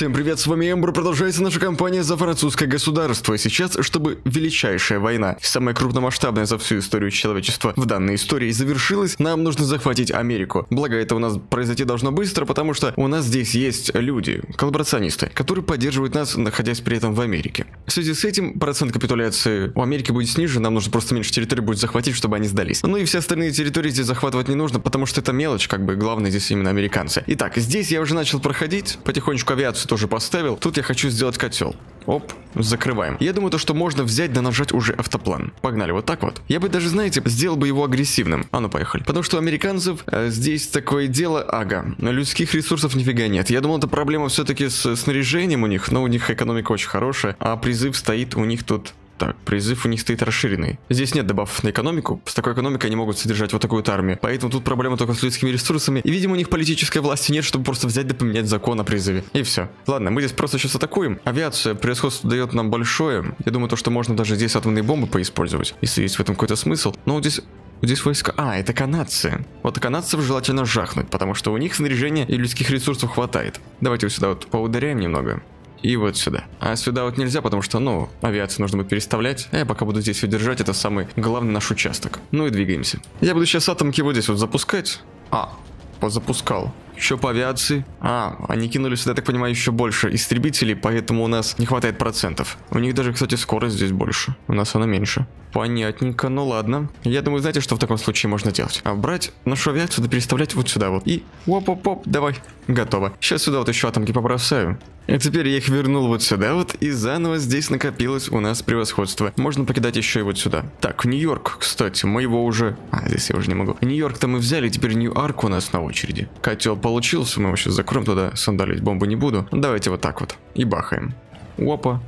Всем привет, с вами Эмбр, продолжается наша кампания за французское государство. И сейчас, чтобы величайшая война, самая крупномасштабная за всю историю человечества в данной истории завершилась, нам нужно захватить Америку. Благо, это у нас произойти должно быстро, потому что у нас здесь есть люди, коллаборационисты, которые поддерживают нас, находясь при этом в Америке. В связи с этим процент капитуляции у Америки будет снижен, нам нужно просто меньше территорий будет захватить, чтобы они сдались. Ну и все остальные территории здесь захватывать не нужно, потому что это мелочь, как бы главное здесь именно американцы. Итак, здесь я уже начал проходить, потихонечку авиацию тоже поставил. Тут я хочу сделать котел. Оп, закрываем. Я думаю, то, что можно взять да нажать уже автоплан. Погнали, вот так вот. Я бы даже, знаете, сделал бы его агрессивным. А ну, поехали. Потому что у американцев э, здесь такое дело, ага, людских ресурсов нифига нет. Я думал, это проблема все-таки с снаряжением у них, но у них экономика очень хорошая, а призыв стоит у них тут так, призыв у них стоит расширенный. Здесь нет добавок на экономику. С такой экономикой они могут содержать вот такую армию. Поэтому тут проблема только с людскими ресурсами. И, видимо, у них политической власти нет, чтобы просто взять да поменять закон о призыве. И все. Ладно, мы здесь просто сейчас атакуем. Авиация, превосходство дает нам большое. Я думаю, то, что можно даже здесь атомные бомбы поиспользовать, если есть в этом какой-то смысл. Но вот здесь Здесь войска... А, это канадцы. Вот канадцев желательно жахнуть, потому что у них снаряжения и людских ресурсов хватает. Давайте вот сюда вот поударяем немного и вот сюда. А сюда вот нельзя, потому что, ну, авиацию нужно будет переставлять. А я пока буду здесь удержать, это самый главный наш участок. Ну и двигаемся. Я буду сейчас атомки вот здесь вот запускать. А, позапускал. Еще по авиации. А, они кинули сюда, я так понимаю, еще больше истребителей, поэтому у нас не хватает процентов. У них даже, кстати, скорость здесь больше. У нас она меньше. Понятненько, ну ладно. Я думаю, знаете, что в таком случае можно делать? А брать нашу авиацию, да переставлять вот сюда вот. И оп-оп-оп, давай. Готово. Сейчас сюда вот еще атомки побросаю. И теперь я их вернул вот сюда вот, и заново здесь накопилось у нас превосходство. Можно покидать еще и вот сюда. Так, Нью-Йорк, кстати, мы его уже... А, здесь я уже не могу. Нью-Йорк-то мы взяли, теперь Нью-Арк у нас на очереди. Котел получился, мы его сейчас закроем туда, сандалить бомбу не буду. Давайте вот так вот. И бахаем. Опа.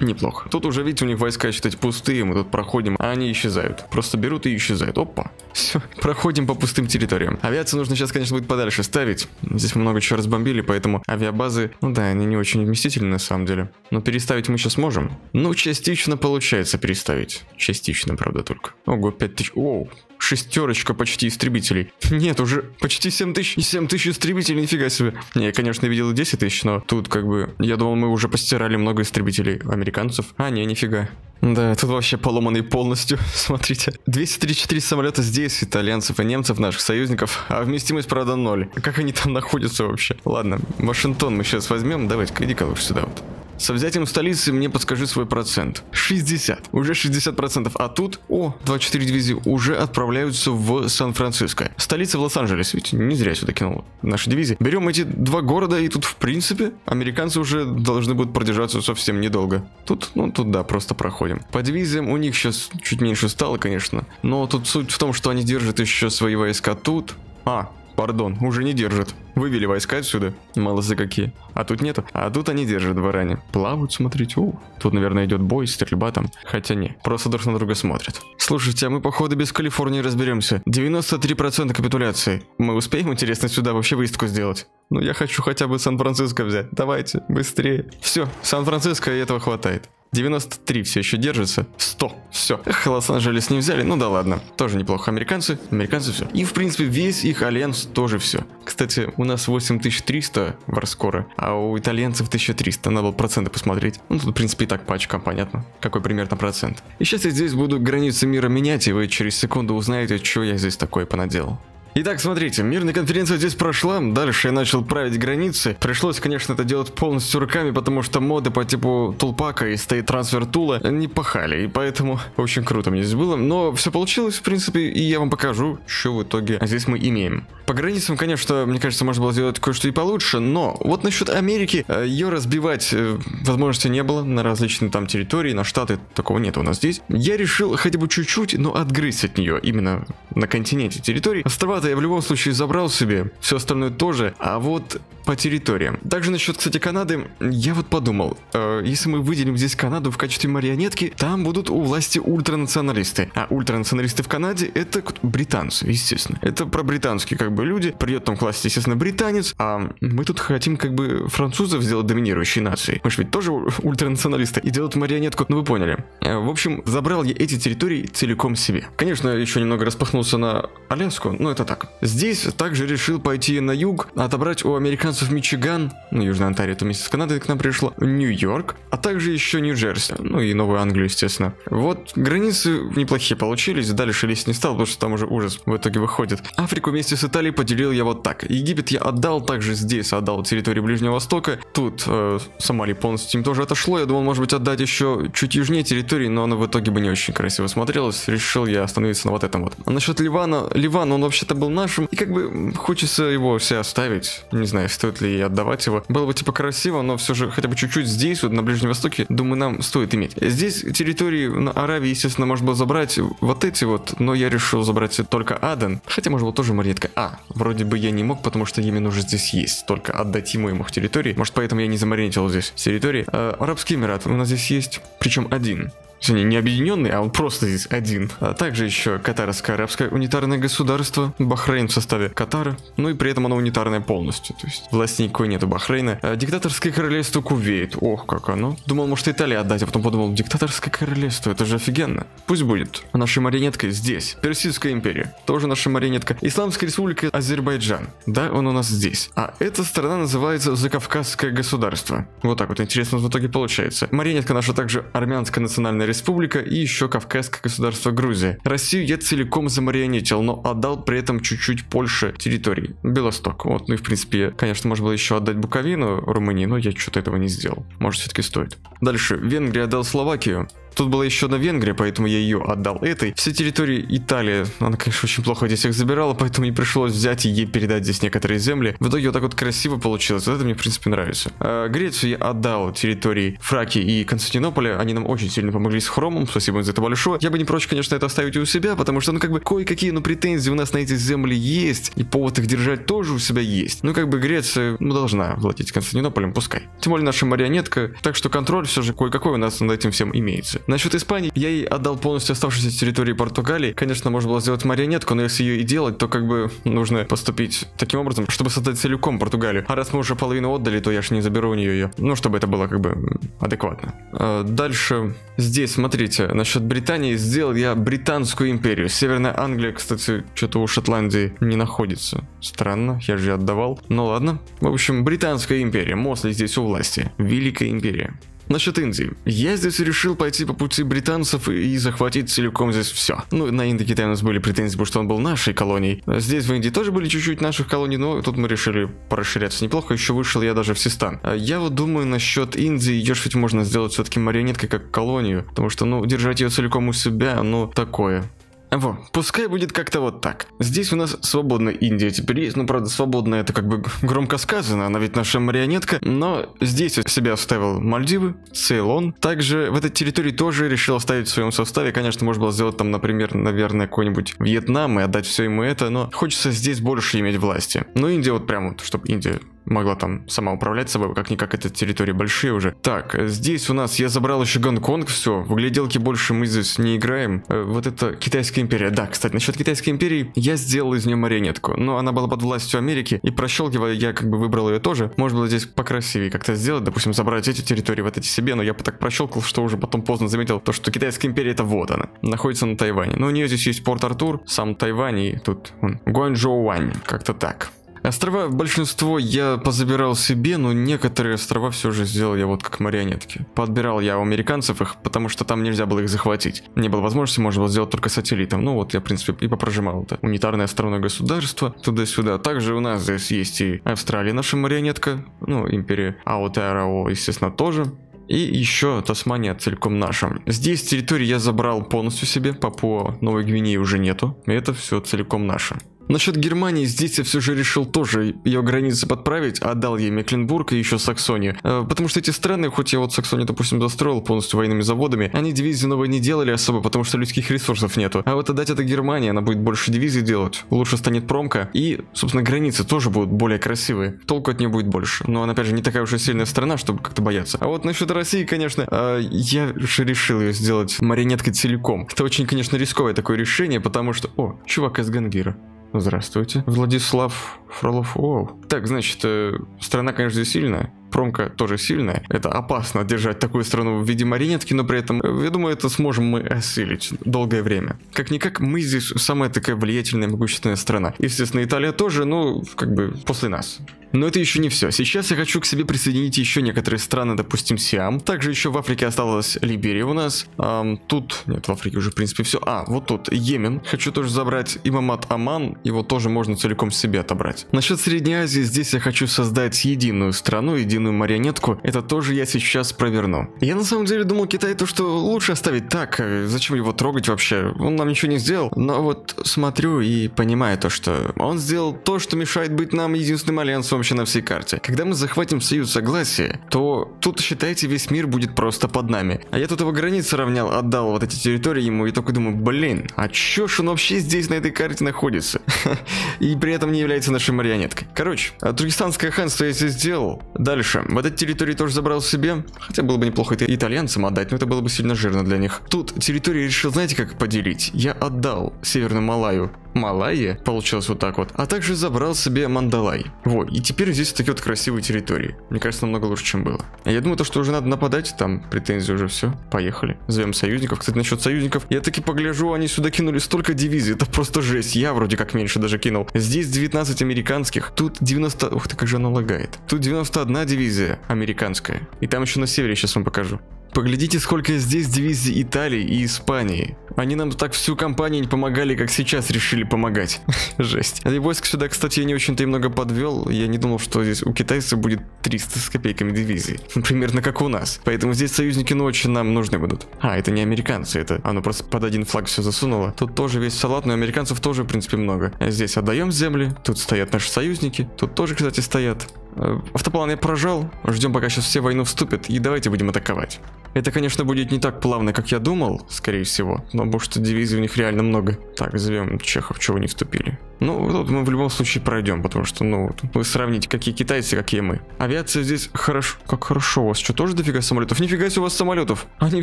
Неплохо. Тут уже, видите, у них войска, считать, пустые, мы тут проходим, а они исчезают. Просто берут и исчезают. Опа. Все, проходим по пустым территориям. Авиацию нужно сейчас, конечно, будет подальше ставить. Здесь мы много чего разбомбили, поэтому авиабазы, ну да, они не очень вместительны на самом деле. Но переставить мы сейчас можем. Ну, частично получается переставить. Частично, правда, только. Ого, 5000. Оу, шестерочка почти истребителей. Нет, уже почти 7 тысяч. 7 тысяч истребителей, нифига себе. Не, я, конечно, видел 10 тысяч, но тут как бы... Я думал, мы уже постирали много истребителей американцев. А, не, нифига. Да, тут вообще поломанный полностью, смотрите. 234 самолета здесь, итальянцев и немцев, наших союзников, а вместимость, правда, ноль. Как они там находятся вообще? Ладно, Вашингтон мы сейчас возьмем, давайте-ка иди-ка лучше сюда вот. Со взятием столицы мне подскажи свой процент. 60. Уже 60%. А тут, о, 24 дивизии уже отправляются в Сан-Франциско. Столица в Лос-Анджелес. Ведь не зря сюда кинул наши дивизии. Берем эти два города, и тут, в принципе, американцы уже должны будут продержаться совсем недолго. Тут, ну, тут, да, просто проходим. По дивизиям у них сейчас чуть меньше стало, конечно. Но тут суть в том, что они держат еще свои войска тут. А, Пардон, уже не держат. Вывели войска отсюда. Молодцы какие. А тут нету. А тут они держат в баране. Плавают, смотрите. О, тут, наверное, идет бой, стрельба там. Хотя не, просто друг на друга смотрят. Слушайте, а мы, походу, без Калифорнии разберемся. 93% капитуляции. Мы успеем, интересно, сюда вообще выездку сделать? Ну, я хочу хотя бы Сан-Франциско взять. Давайте, быстрее. Все, Сан-Франциско и этого хватает. 93 все еще держится. 100. Все. Лос-Анджелес не взяли. Ну да ладно. Тоже неплохо. Американцы. Американцы все. И в принципе весь их альянс тоже все. Кстати, у нас 8300 варскора, а у итальянцев 1300. Надо было проценты посмотреть. Ну тут в принципе и так пачка, понятно. Какой примерно процент. И сейчас я здесь буду границы мира менять, и вы через секунду узнаете, что я здесь такое понаделал. Итак, смотрите, мирная конференция здесь прошла, дальше я начал править границы. Пришлось, конечно, это делать полностью руками, потому что моды по типу тулпака и стоит трансфер тула не пахали, и поэтому очень круто мне здесь было. Но все получилось, в принципе, и я вам покажу, что в итоге здесь мы имеем. По границам, конечно, мне кажется, можно было сделать кое-что и получше, но вот насчет Америки, э, ее разбивать э, возможности не было на различные там территории, на штаты, такого нет у нас здесь. Я решил хотя бы чуть-чуть, но отгрызть от нее именно на континенте территории. Острова я в любом случае забрал себе, все остальное тоже, а вот по территориям. Также насчет, кстати, Канады, я вот подумал, э, если мы выделим здесь Канаду в качестве марионетки, там будут у власти ультранационалисты. А ультранационалисты в Канаде это британцы, естественно. Это про британские как бы люди. Придет там к власти, естественно, британец, а мы тут хотим как бы французов сделать доминирующей нацией. Мы же ведь тоже ультранационалисты и делать марионетку, ну вы поняли. Э, в общем, забрал я эти территории целиком себе. Конечно, еще немного распахнулся на Аляску, но это так. Здесь также решил пойти на юг, отобрать у американцев Мичиган, ну, Южная Онтария, это вместе с Канадой к нам пришло, Нью-Йорк, а также еще Нью-Джерси, ну и Новую Англию, естественно. Вот границы неплохие получились, дальше лезть не стал, потому что там уже ужас в итоге выходит. Африку вместе с Италией поделил я вот так. Египет я отдал, также здесь отдал территорию Ближнего Востока, тут э, Сомали полностью им тоже отошло, я думал, может быть, отдать еще чуть южнее территории, но оно в итоге бы не очень красиво смотрелось, решил я остановиться на вот этом вот. А насчет Ливана, Ливан, он вообще-то был нашим, и как бы хочется его все оставить, не знаю, стоит ли отдавать его. Было бы типа красиво, но все же хотя бы чуть-чуть здесь, вот на Ближнем Востоке, думаю, нам стоит иметь. Здесь территории на Аравии, естественно, можно было забрать вот эти вот, но я решил забрать только Аден, хотя можно было тоже марионетка. А, вроде бы я не мог, потому что именно уже здесь есть, только отдать ему ему территории. Может поэтому я не замаринитил здесь территории. А, Арабский Эмират у нас здесь есть, причем один. Сегодня не объединенный, а он просто здесь один. А также еще Катарское арабское унитарное государство, Бахрейн в составе Катара, ну и при этом оно унитарное полностью, то есть власти никакой нету Бахрейна. А диктаторское королевство Кувейт, ох, как оно. Думал, может Италия отдать, а потом подумал, диктаторское королевство, это же офигенно. Пусть будет. Нашей марионеткой здесь, Персидская империя, тоже наша марионетка. Исламская республика Азербайджан, да, он у нас здесь. А эта страна называется Закавказское государство. Вот так вот интересно в итоге получается. Марионетка наша также армянская национальная республика и еще Кавказское государство Грузия. Россию я целиком замарионетил, но отдал при этом чуть-чуть больше территорий. Белосток. Вот, ну и в принципе, конечно, можно было еще отдать Буковину Румынии, но я что-то этого не сделал. Может, все-таки стоит. Дальше. Венгрия отдал Словакию. Тут была еще одна Венгрия, поэтому я ее отдал этой. Все территории Италии, она, конечно, очень плохо здесь их забирала, поэтому мне пришлось взять и ей передать здесь некоторые земли. В итоге вот так вот красиво получилось. Вот это мне, в принципе, нравится. А, Грецию я отдал территории Фракии и Константинополя. Они нам очень сильно помогли с хромом. Спасибо за это большое. Я бы не прочь, конечно, это оставить у себя, потому что, ну, как бы, кое-какие, ну, претензии у нас на эти земли есть, и повод их держать тоже у себя есть. Ну, как бы, Греция, ну, должна владеть Константинополем, пускай. Тем более наша марионетка, так что контроль все же кое-какой у нас над этим всем имеется. Насчет Испании, я ей отдал полностью оставшиеся территории Португалии. Конечно, можно было сделать марионетку, но если ее и делать, то как бы нужно поступить таким образом, чтобы создать целиком Португалию. А раз мы уже половину отдали, то я ж не заберу у нее ее. Ну, чтобы это было как бы адекватно. А дальше, здесь, смотрите, насчет Британии, сделал я Британскую империю. Северная Англия, кстати, что-то у Шотландии не находится. Странно, я же отдавал. Ну ладно. В общем, Британская империя. Мосли здесь у власти. Великая империя. Насчет Индии. Я здесь решил пойти по пути британцев и захватить целиком здесь все. Ну, на Индокитай у нас были претензии, потому что он был нашей колонией. Здесь в Индии тоже были чуть-чуть наших колоний, но тут мы решили расширяться неплохо. Еще вышел я даже в Систан. Я вот думаю насчет Индии, ее ведь можно сделать все-таки марионеткой как колонию. Потому что, ну, держать ее целиком у себя, ну, такое. Во, пускай будет как-то вот так. Здесь у нас свободная Индия теперь есть, ну правда свободная это как бы громко сказано, она ведь наша марионетка, но здесь я себя оставил Мальдивы, Цейлон. Также в этой территории тоже решил оставить в своем составе, конечно можно было сделать там, например, наверное, какой-нибудь Вьетнам и отдать все ему это, но хочется здесь больше иметь власти. Но Индия вот прям вот, чтобы Индия могла там сама управлять собой, как-никак это территории большие уже. Так, здесь у нас я забрал еще Гонконг, все, в гляделки больше мы здесь не играем. Э, вот это Китайская империя. Да, кстати, насчет Китайской империи, я сделал из нее марионетку, но она была под властью Америки, и прощелкивая, я как бы выбрал ее тоже. Можно было здесь покрасивее как-то сделать, допустим, забрать эти территории, вот эти себе, но я так прощелкал, что уже потом поздно заметил, то, что Китайская империя это вот она, находится на Тайване. Но у нее здесь есть порт Артур, сам Тайвань и тут Гуанчжоуань, как-то так. Острова большинство я позабирал себе, но некоторые острова все же сделал я вот как марионетки. Подбирал я у американцев их, потому что там нельзя было их захватить. Не было возможности, можно было сделать только сателлитом. Ну вот я, в принципе, и попрожимал это. Унитарное островное государство, туда-сюда. Также у нас здесь есть и Австралия, наша марионетка, ну, империя Аутеарао, естественно, тоже. И еще Тасмания целиком наша. Здесь территории я забрал полностью себе, Папуа Новой Гвинеи уже нету. И это все целиком наше. Насчет Германии, здесь я все же решил тоже ее границы подправить, отдал ей Мекленбург и еще Саксонию. Э, потому что эти страны, хоть я вот Саксонию, допустим, достроил полностью военными заводами, они дивизии новые не делали особо, потому что людских ресурсов нету. А вот отдать это Германии, она будет больше дивизий делать, лучше станет промка, и, собственно, границы тоже будут более красивые. Толку от нее будет больше. Но она, опять же, не такая уж и сильная страна, чтобы как-то бояться. А вот насчет России, конечно, э, я же решил ее сделать марионеткой целиком. Это очень, конечно, рисковое такое решение, потому что... О, чувак из Гангира. Здравствуйте. Владислав Фролов. О. Так, значит, э, страна, конечно, сильная. Промка тоже сильная. Это опасно держать такую страну в виде марионетки, но при этом, э, я думаю, это сможем мы осилить долгое время. Как-никак, мы здесь самая такая влиятельная, могущественная страна. Естественно, Италия тоже, ну, как бы после нас. Но это еще не все. Сейчас я хочу к себе присоединить еще некоторые страны, допустим, Сиам. Также еще в Африке осталась Либерия у нас. Эм, тут, нет, в Африке уже, в принципе, все. А, вот тут, Йемен. Хочу тоже забрать Имамат Аман. Его тоже можно целиком себе отобрать. Насчет Средней Азии, здесь я хочу создать единую страну, единую марионетку. Это тоже я сейчас проверну. Я на самом деле думал Китай то, что лучше оставить так. Э, зачем его трогать вообще? Он нам ничего не сделал. Но вот смотрю и понимаю то, что он сделал то, что мешает быть нам единственным альянсом вообще на всей карте. Когда мы захватим Союз Согласия, то тут, считайте, весь мир будет просто под нами. А я тут его границы равнял, отдал вот эти территории ему и только думаю, блин, а чё ж он вообще здесь на этой карте находится? И при этом не является нашей марионеткой. Короче, а Туркестанское ханство я здесь сделал. Дальше, вот эти территории тоже забрал себе, хотя было бы неплохо это итальянцам отдать, но это было бы сильно жирно для них. Тут территории решил, знаете, как поделить? Я отдал Северную Малайю Малайя, получилось вот так вот, а также забрал себе Мандалай. Вот, и теперь здесь такие вот красивые территории. Мне кажется, намного лучше, чем было. Я думаю, то, что уже надо нападать, там претензии уже все. Поехали. Зовем союзников. Кстати, насчет союзников, я таки погляжу, они сюда кинули столько дивизий, это просто жесть. Я вроде как меньше даже кинул. Здесь 19 американских, тут 90... Ух ты, как же она лагает. Тут 91 дивизия американская. И там еще на севере, сейчас вам покажу. Поглядите, сколько здесь дивизий Италии и Испании. Они нам так всю кампанию не помогали, как сейчас решили помогать. Жесть. И войск сюда, кстати, я не очень-то и много подвел. Я не думал, что здесь у китайцев будет 300 с копейками дивизий. Примерно как у нас. Поэтому здесь союзники очень нам нужны будут. А, это не американцы, это оно просто под один флаг все засунуло. Тут тоже весь салат, но американцев тоже, в принципе, много. Здесь отдаем земли, тут стоят наши союзники, тут тоже, кстати, стоят. Э, автоплан я прожал, ждем пока сейчас все войну вступят и давайте будем атаковать. Это, конечно, будет не так плавно, как я думал, скорее всего, но потому что дивизий у них реально много. Так, зовем чехов, чего не вступили. Ну, тут мы в любом случае пройдем, потому что, ну, вы сравните, какие китайцы, какие мы. Авиация здесь хорошо, как хорошо, у вас что, тоже дофига самолетов? Нифига себе у вас самолетов, они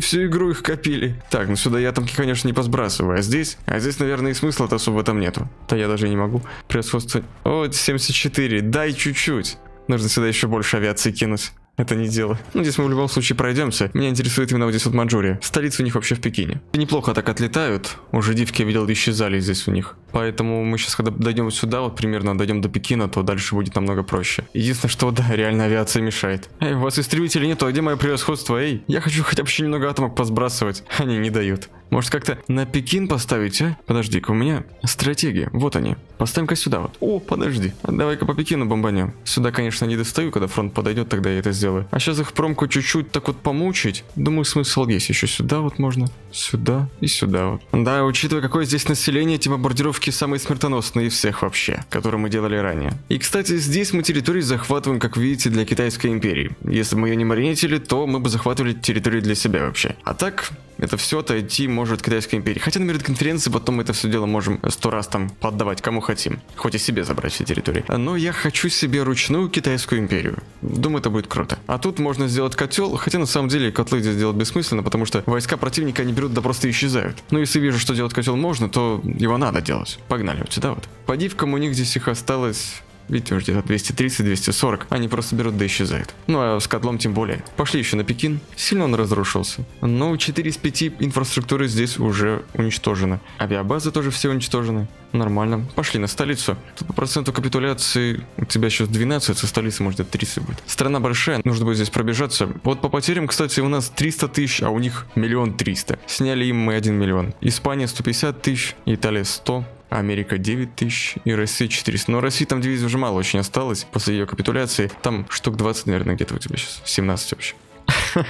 всю игру их копили. Так, ну сюда я атомки, конечно, не посбрасываю, а здесь, а здесь, наверное, и смысла-то особо там нету. Да я даже не могу. Превосходство, вот 74, дай чуть-чуть. Нужно сюда еще больше авиации кинуть. Это не дело. Ну, здесь мы в любом случае пройдемся. Меня интересует именно вот здесь вот Манчжурия. Столица у них вообще в Пекине. Неплохо так отлетают. Уже дивки, я видел, исчезали здесь у них. Поэтому мы сейчас, когда дойдем сюда, вот примерно дойдем до Пекина, то дальше будет намного проще. Единственное, что, да, реально авиация мешает. Эй, у вас истребителей нету, а где мое превосходство? Эй, я хочу хотя бы еще немного атомок посбрасывать. Они не дают. Может как-то на Пекин поставить, а? Подожди-ка, у меня стратегия. Вот они. Поставим-ка сюда вот. О, подожди. Давай-ка по Пекину бомбанем. Сюда, конечно, не достаю, когда фронт подойдет, тогда я это сделаю. А сейчас их промку чуть-чуть так вот помучить. Думаю, смысл есть. Еще сюда вот можно. Сюда и сюда вот. Да, учитывая, какое здесь население, эти бомбардировки самые смертоносные из всех вообще, которые мы делали ранее. И, кстати, здесь мы территории захватываем, как видите, для Китайской империи. Если бы мы ее не маринетили, то мы бы захватывали территории для себя вообще. А так, это все отойти может Китайской империи. Хотя на конференции потом мы это все дело можем сто раз там поддавать кому хотим. Хоть и себе забрать все территории. Но я хочу себе ручную Китайскую империю. Думаю, это будет круто. А тут можно сделать котел, хотя на самом деле котлы здесь делать бессмысленно, потому что войска противника они берут да просто исчезают. Но если вижу, что делать котел можно, то его надо делать. Погнали вот сюда вот. По дивкам у них здесь их осталось Видите, уже где-то 230-240. Они просто берут да исчезают. Ну а с котлом тем более. Пошли еще на Пекин. Сильно он разрушился. Но 4 из 5 инфраструктуры здесь уже уничтожены. Авиабазы тоже все уничтожены. Нормально. Пошли на столицу. Тут по проценту капитуляции у тебя сейчас 12, со столицы может 30 будет. Страна большая, нужно будет здесь пробежаться. Вот по потерям, кстати, у нас 300 тысяч, а у них миллион триста. Сняли им мы 1 миллион. Испания 150 тысяч, Италия 100. Америка 9 тысяч и Россия 400. Но России там дивизий уже мало очень осталось после ее капитуляции. Там штук 20, наверное, где-то у тебя сейчас. 17 вообще.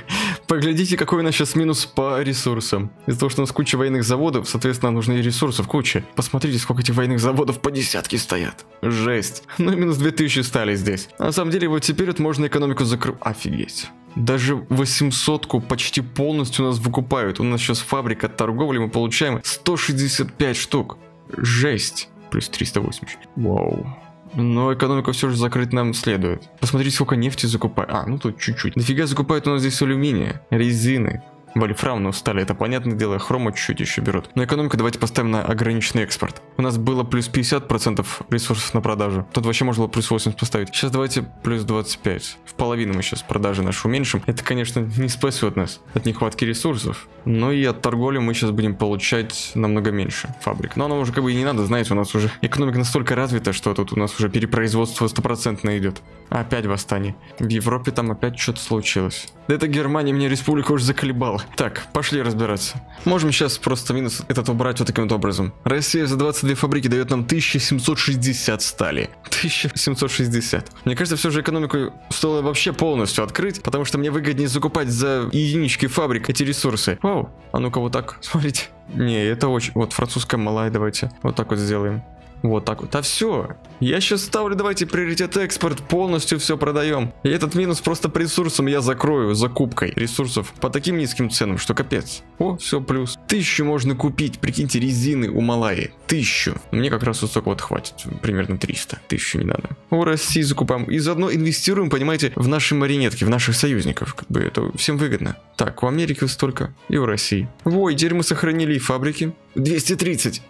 Поглядите, какой у нас сейчас минус по ресурсам. Из-за того, что у нас куча военных заводов, соответственно, нужны и ресурсов куча. Посмотрите, сколько этих военных заводов по десятке стоят. Жесть. Ну и минус 2000 стали здесь. На самом деле, вот теперь вот можно экономику закрыть. Офигеть. Даже 800-ку почти полностью у нас выкупают. У нас сейчас фабрика торговли, мы получаем 165 штук. Жесть. Плюс 380. Вау. Но экономику все же закрыть нам следует. Посмотрите, сколько нефти закупают. А, ну тут чуть-чуть. Нафига закупают у нас здесь алюминия, резины, вольфрам, стали, это понятное дело, хрома чуть-чуть еще берут. Но экономика давайте поставим на ограниченный экспорт. У нас было плюс 50% ресурсов на продажу. Тут вообще можно было плюс 80 поставить. Сейчас давайте плюс 25. В половину мы сейчас продажи наши уменьшим. Это, конечно, не спасет нас от нехватки ресурсов. Но и от торговли мы сейчас будем получать намного меньше фабрик. Но оно уже как бы и не надо, знаете, у нас уже экономика настолько развита, что тут у нас уже перепроизводство стопроцентно идет. Опять восстание. В Европе там опять что-то случилось. Да это Германия мне республика уже заколебала. Так, пошли разбираться. Можем сейчас просто минус этот убрать вот таким вот образом. Россия за 22 фабрики дает нам 1760 стали. 1760. Мне кажется, все же экономику стоило вообще полностью открыть, потому что мне выгоднее закупать за единички фабрик эти ресурсы. Вау, а ну-ка вот так, смотрите. Не, это очень... Вот французская малая, давайте. Вот так вот сделаем. Вот так вот. А все. Я сейчас ставлю, давайте, приоритет экспорт, полностью все продаем. И этот минус просто по ресурсам я закрою закупкой ресурсов по таким низким ценам, что капец. О, все, плюс. Тысячу можно купить, прикиньте, резины у Малайи. Тысячу. Мне как раз вот столько вот хватит, примерно 300. Тысячу не надо. У России закупаем. И заодно инвестируем, понимаете, в наши маринетки, в наших союзников. Как бы это всем выгодно. Так, у Америки столько, и у России. Ой, теперь мы сохранили фабрики. 230.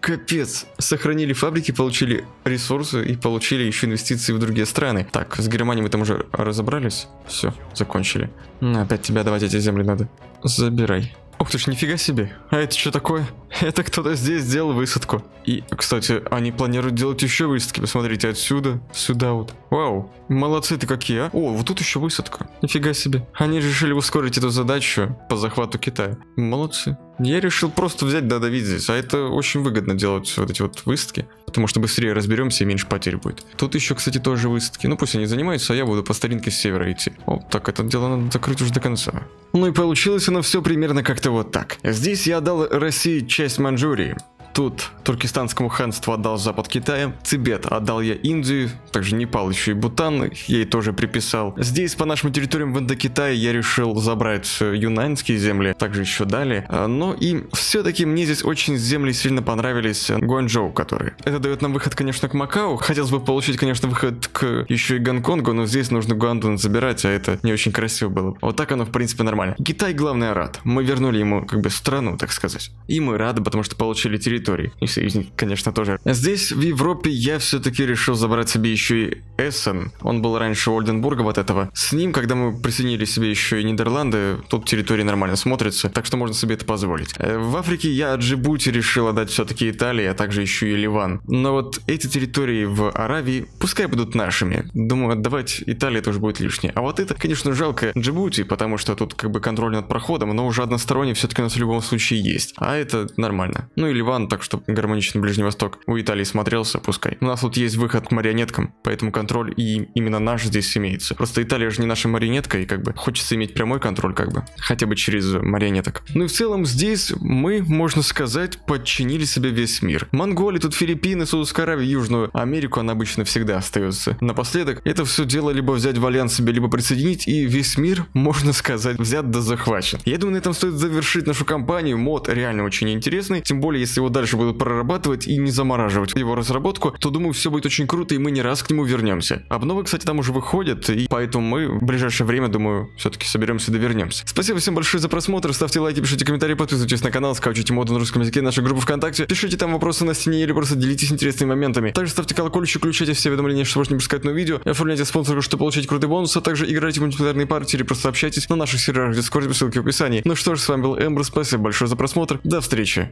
Капец. Сохранили фабрики, получили ресурсы и получили еще инвестиции в другие страны. Так, с Германией мы там уже разобрались. Все, закончили. Опять тебя давать эти земли надо. Забирай. Ух ты ж, нифига себе. А это что такое? Это кто-то здесь сделал высадку. И, кстати, они планируют делать еще высадки. Посмотрите, отсюда, сюда вот. Вау, молодцы ты какие, а? О, вот тут еще высадка. Нифига себе. Они решили ускорить эту задачу по захвату Китая. Молодцы. Я решил просто взять да давить здесь, а это очень выгодно делать вот эти вот высадки, потому что быстрее разберемся и меньше потерь будет. Тут еще, кстати, тоже высадки. Ну пусть они занимаются, а я буду по старинке с севера идти. О, так, это дело надо закрыть уже до конца. Ну и получилось оно все примерно как-то вот так. Здесь я отдал России часть Манчжурии. Тут туркестанскому ханству отдал запад Китая, Тибет отдал я Индию, также Непал еще и Бутан, ей тоже приписал. Здесь по нашим территориям в Индокитае я решил забрать юнаньские земли, также еще далее. А, но и все-таки мне здесь очень земли сильно понравились Гуанчжоу, которые. Это дает нам выход, конечно, к Макао. Хотелось бы получить, конечно, выход к еще и Гонконгу, но здесь нужно Гуандун забирать, а это не очень красиво было. Вот так оно, в принципе, нормально. Китай, главное, рад. Мы вернули ему, как бы, страну, так сказать. И мы рады, потому что получили территорию территорий. И союзник, конечно, тоже. Здесь, в Европе, я все-таки решил забрать себе еще и Эссен. Он был раньше Ольденбурга вот этого. С ним, когда мы присоединили себе еще и Нидерланды, тут территория нормально смотрится, так что можно себе это позволить. Э, в Африке я Джибути решил отдать все-таки Италии, а также еще и Ливан. Но вот эти территории в Аравии пускай будут нашими. Думаю, отдавать Италии тоже будет лишнее. А вот это, конечно, жалко Джибути, потому что тут как бы контроль над проходом, но уже односторонний все-таки у нас в любом случае есть. А это нормально. Ну и Ливан так что гармоничный Ближний Восток у Италии смотрелся, пускай. У нас тут есть выход к марионеткам, поэтому контроль и именно наш здесь имеется. Просто Италия же не наша марионетка, и как бы хочется иметь прямой контроль, как бы, хотя бы через марионеток. Ну и в целом здесь мы, можно сказать, подчинили себе весь мир. Монголия, тут Филиппины, Саудовская Аравия, Южную Америку, она обычно всегда остается. Напоследок, это все дело либо взять в альянс себе, либо присоединить, и весь мир, можно сказать, взят да захвачен. Я думаю, на этом стоит завершить нашу кампанию. Мод реально очень интересный, тем более, если его дальше будут прорабатывать и не замораживать его разработку, то думаю, все будет очень круто, и мы не раз к нему вернемся. Обновы, кстати, там уже выходят, и поэтому мы в ближайшее время, думаю, все-таки соберемся и довернемся. Спасибо всем большое за просмотр, ставьте лайки, пишите комментарии, подписывайтесь на канал, скачивайте моды на русском языке, нашу группу ВКонтакте, пишите там вопросы на стене или просто делитесь интересными моментами. Также ставьте колокольчик, включайте все уведомления, чтобы не пропускать новые видео, оформляйте спонсорку, чтобы получить крутые бонусы, а также играйте в мультиплеерные партии или просто общайтесь на наших серверах в Дискорде, ссылки в описании. Ну что ж, с вами был Эмбр, спасибо большое за просмотр, до встречи.